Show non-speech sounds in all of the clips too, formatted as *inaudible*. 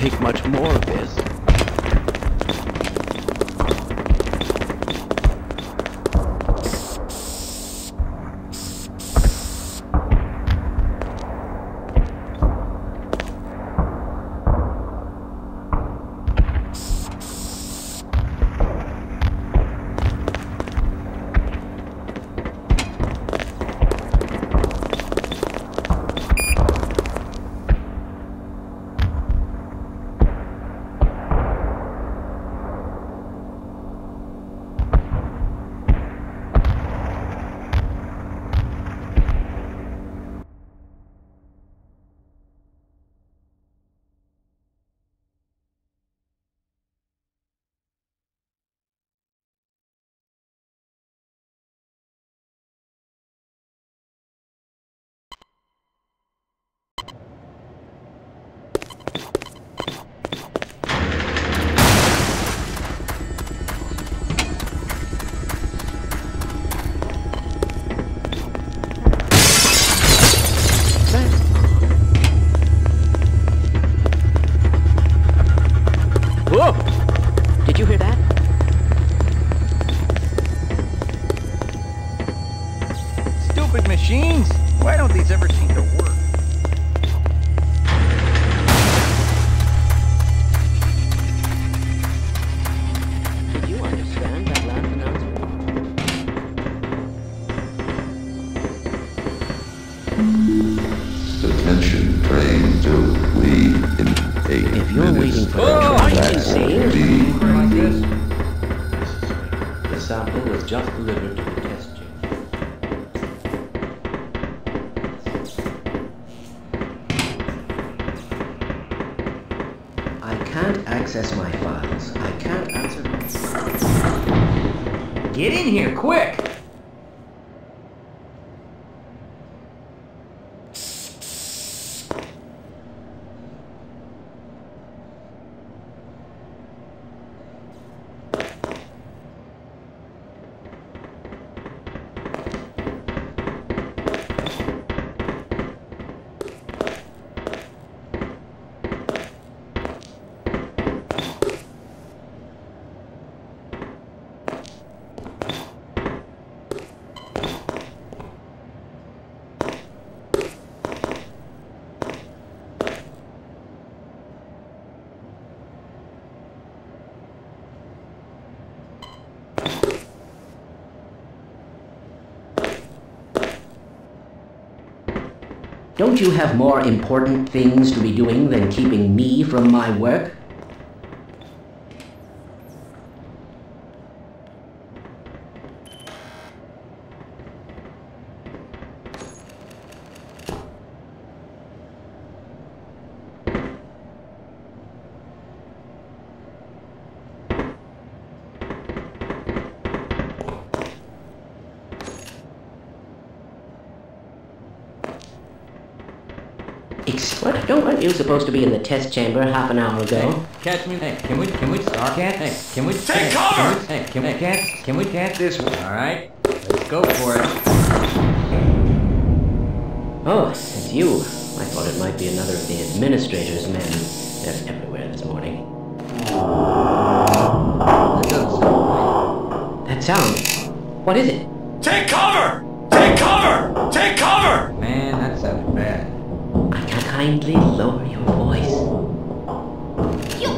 take much more Attention train to leave in eight If you're minutes. waiting for Oh! the Are you insane? B. Like this? The sample was just delivered to the test chamber. I can't access my files. I can't answer my... Get in here, quick! Don't you have more important things to be doing than keeping me from my work? Ex- what? Don't weren't you supposed to be in the test chamber half an hour ago? Catch me. Hey, can we, can we start? Can't, hey, can we? Take hey, cover! Can we, hey, can we catch, can we catch this one? Alright, let's go for it. Oh, it's you. I thought it might be another of the administrator's men. They're everywhere this morning. That doesn't sound right. That sound. What is it? Take cover! Take cover! Take cover! Man, that sounded bad. I kindly lower your voice. You!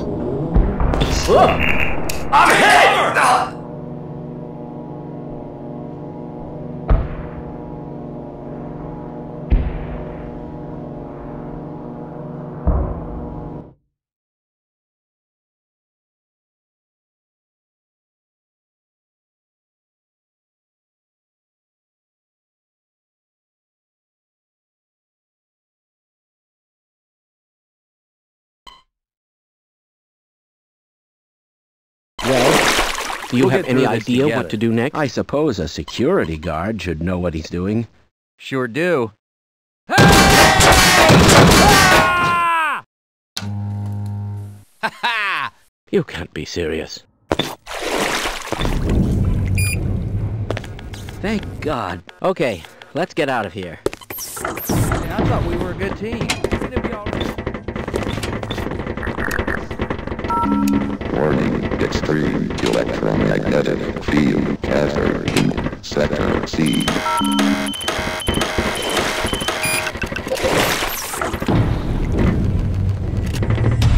I'm hit! Well, do you We'll have any idea together. what to do next? I suppose a security guard should know what he's doing. Sure do. *laughs* You can't be serious. Thank God. Okay, let's get out of here. Hey, I thought we were a good team. Warning, extreme electromagnetic field hazard in Sector C.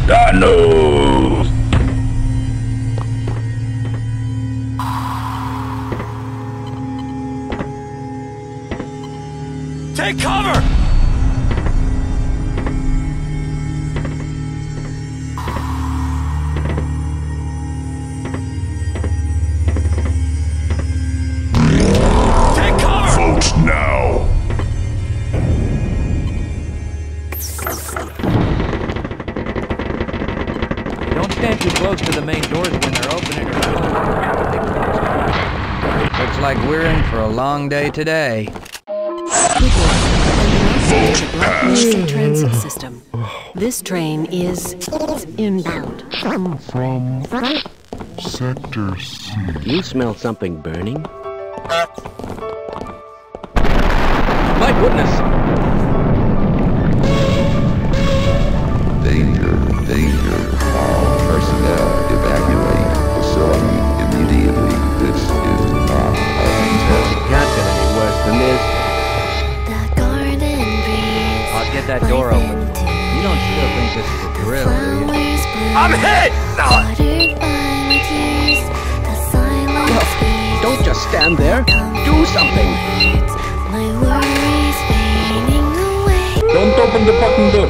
Thanos! Long day today. Black Mesa transit system. This train is inbound. From Sector C. You smell something burning? My goodness!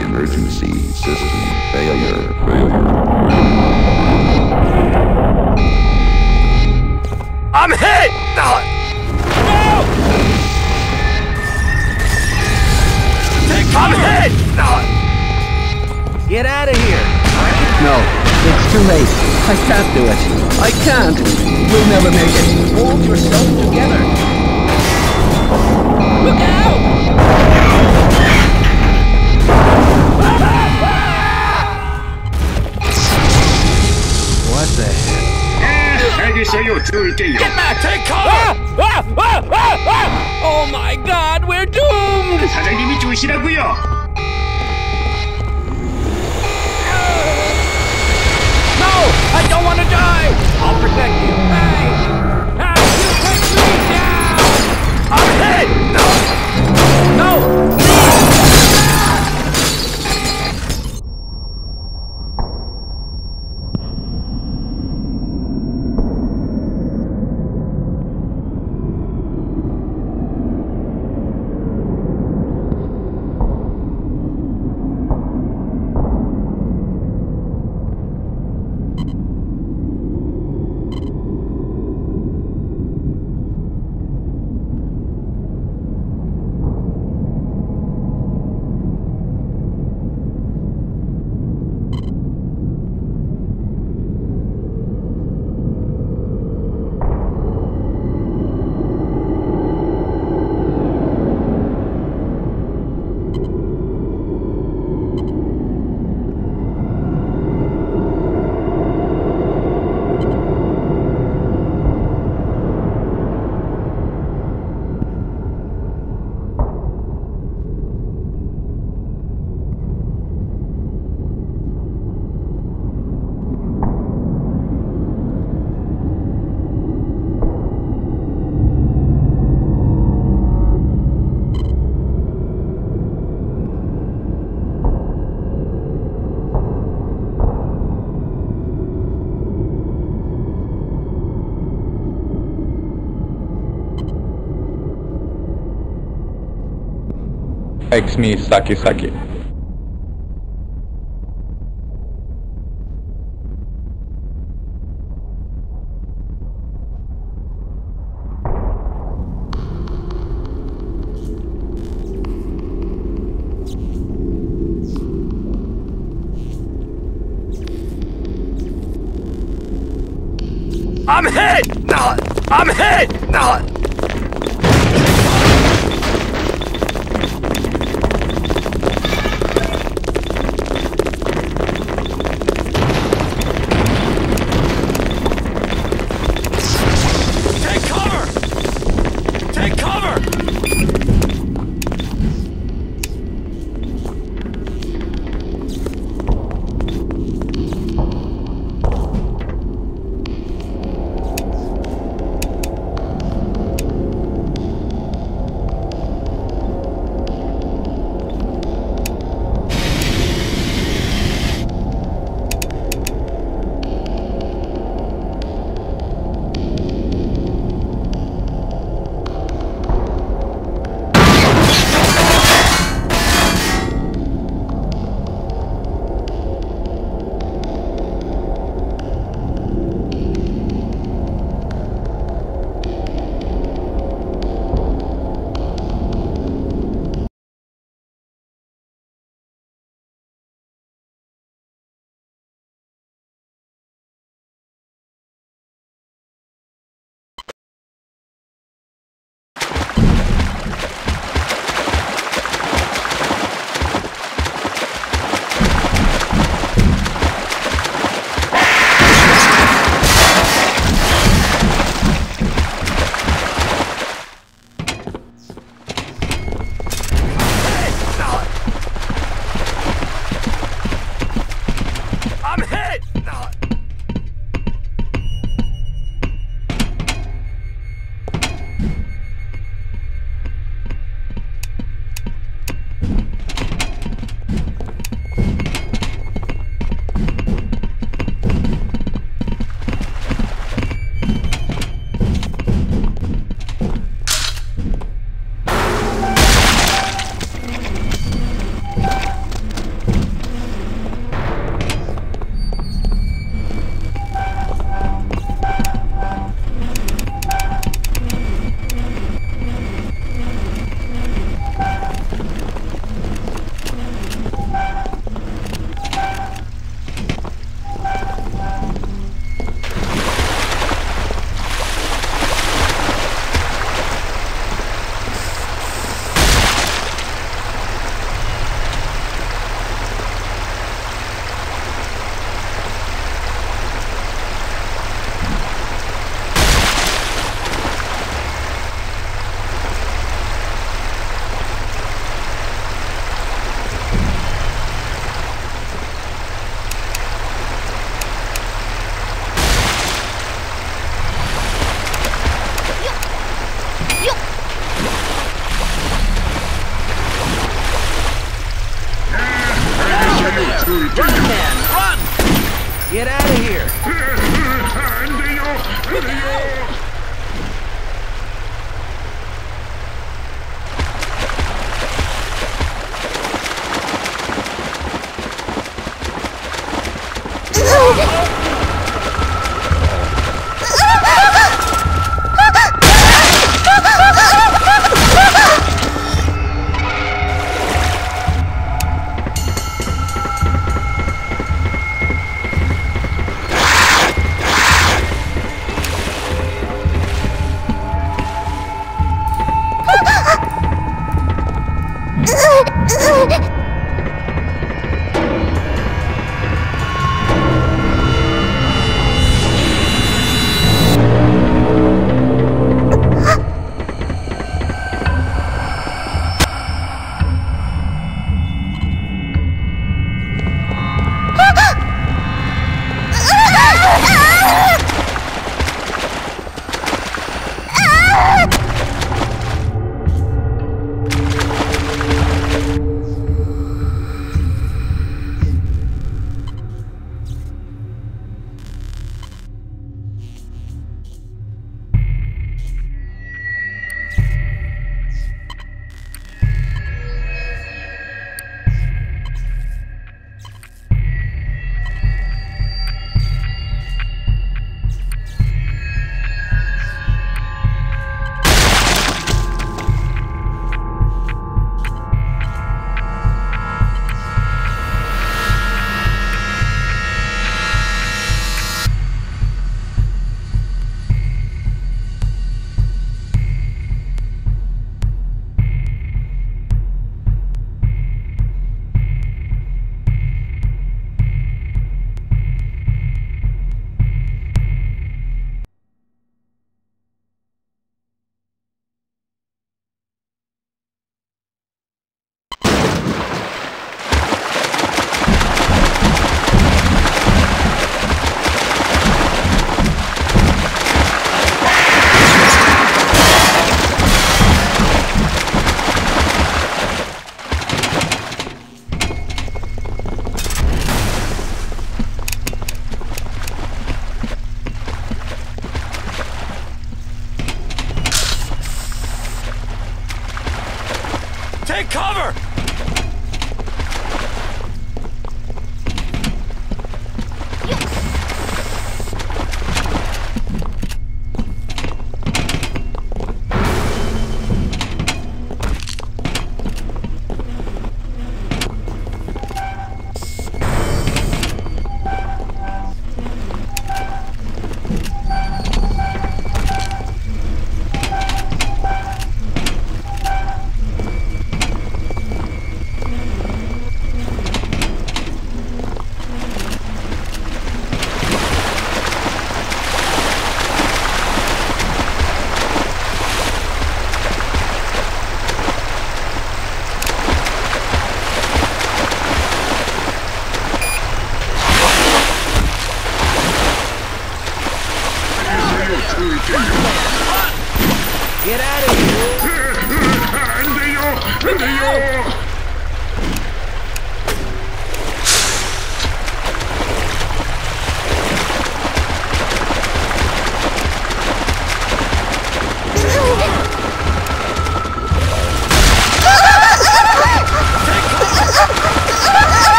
Emergency system failure. Failure. I'm hit! No! No! Take! I'm hit! No! Get out of here! No, it's too late. I can't do it. I can't. We'll never make it. Hold yourself Get back! Take cover! Oh my god, we're doomed! No! I don't want to die! I'll protect you. Hey! Hey, you take me down! I'm hit! No! No! Makes me sucky sucky. I'm hit! No! I'm hit! No!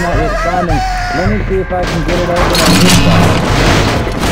not responding. Let me see if I can get it open on this side.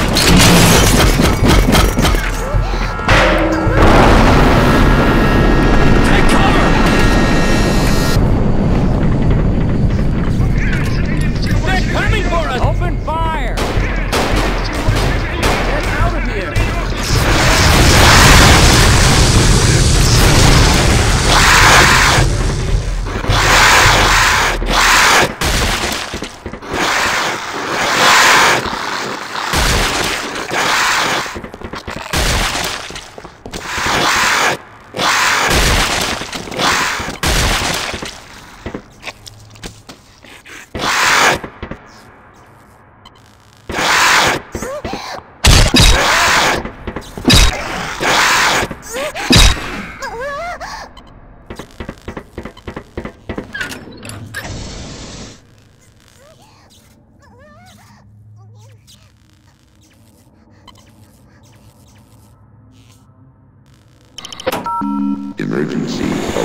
emergency.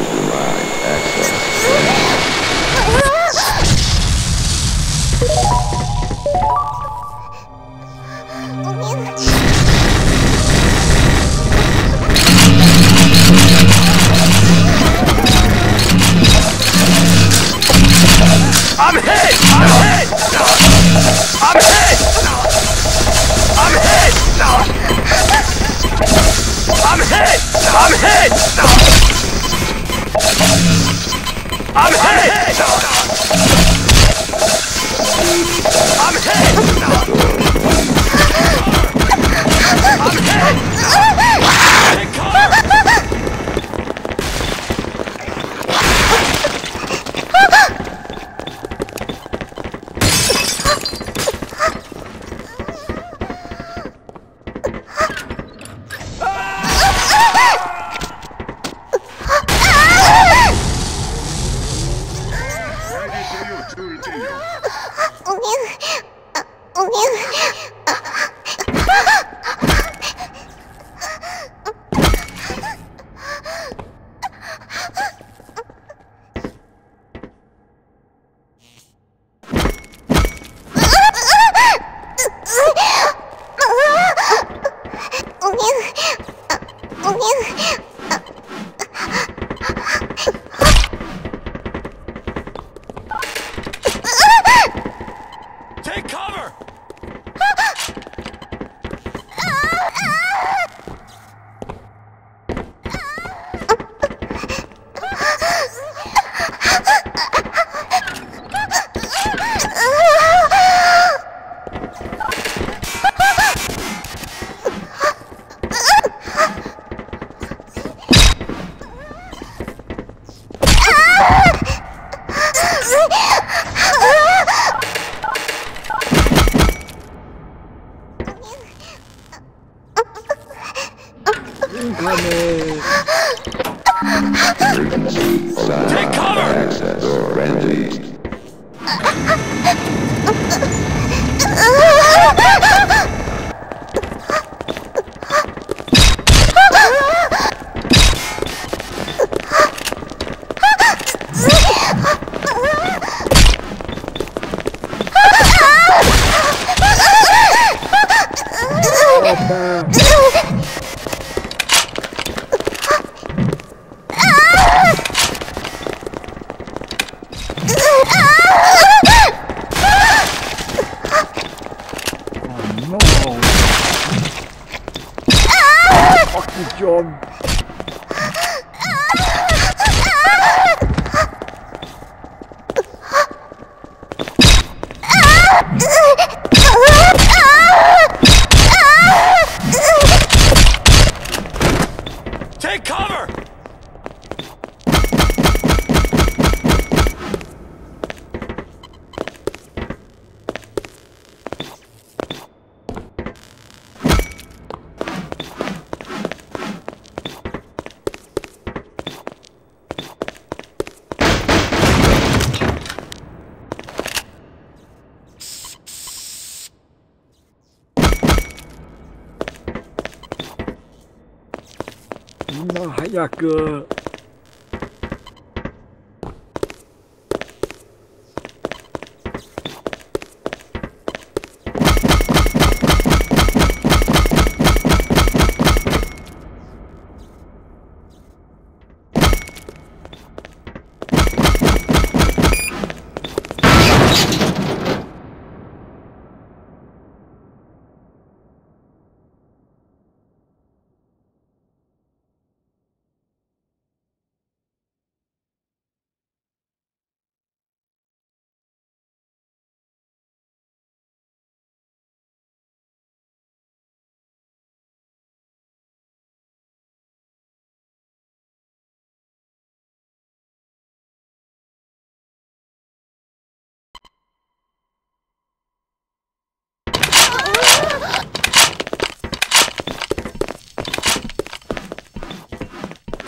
哥。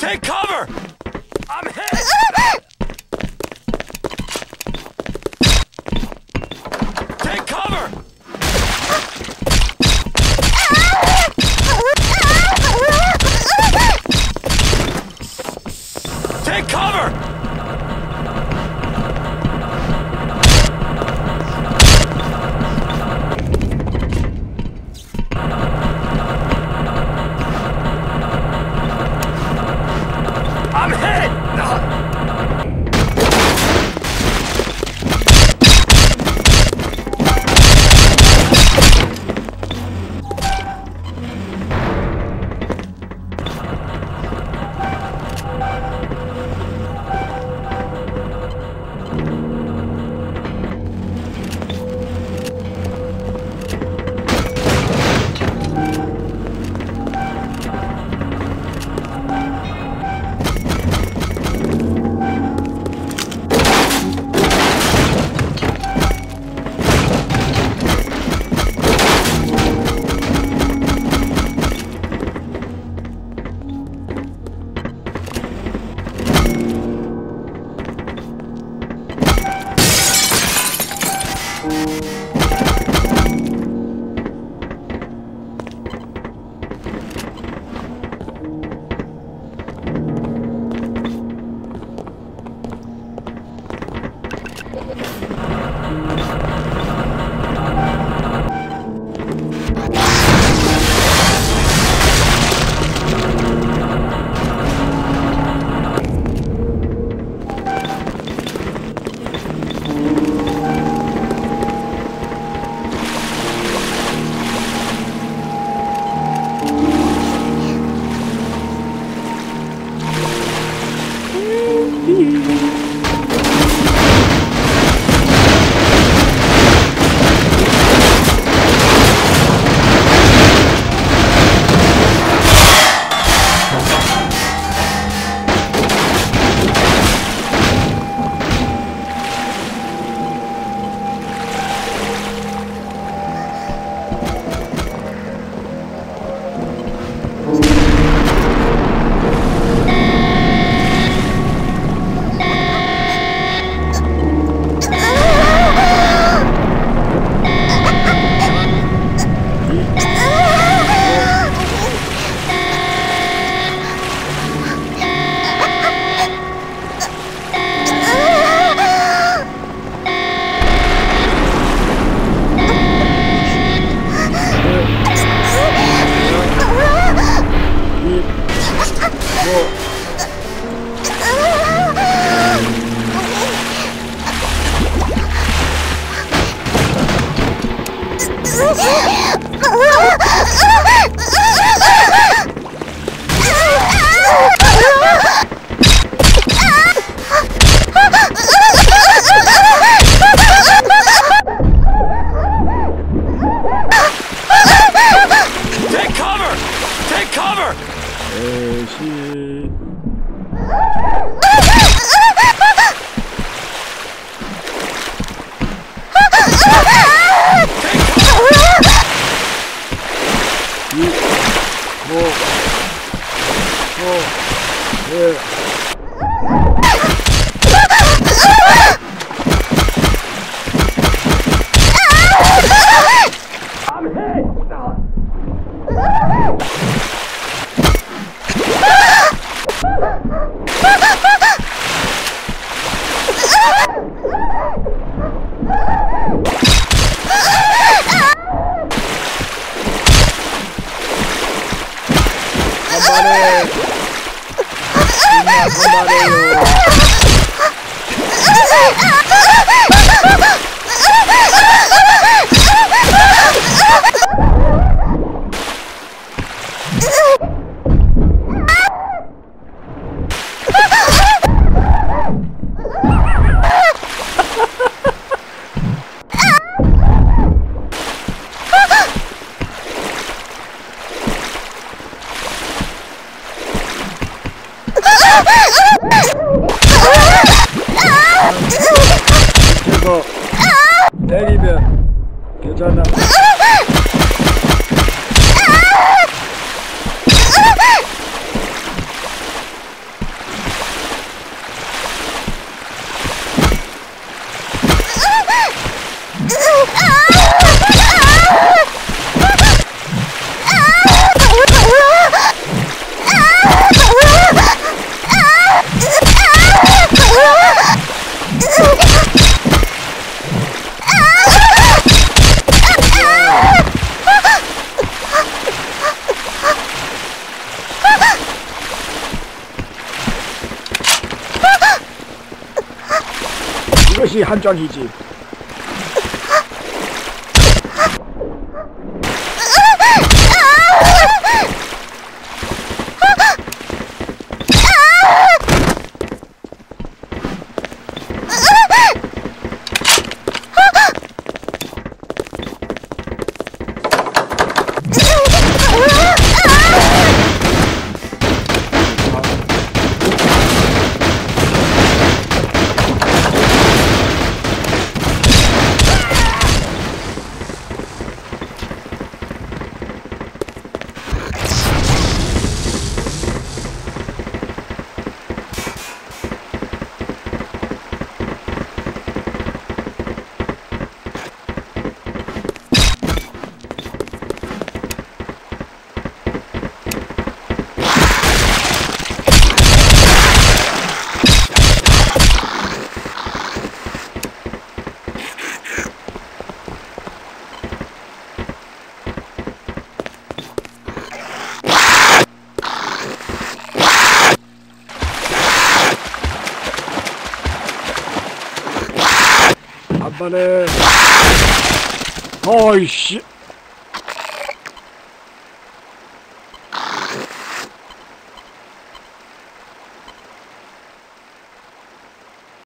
Take cover! I'm hit! Ah, ah, 괜 叫你去。Oh shit.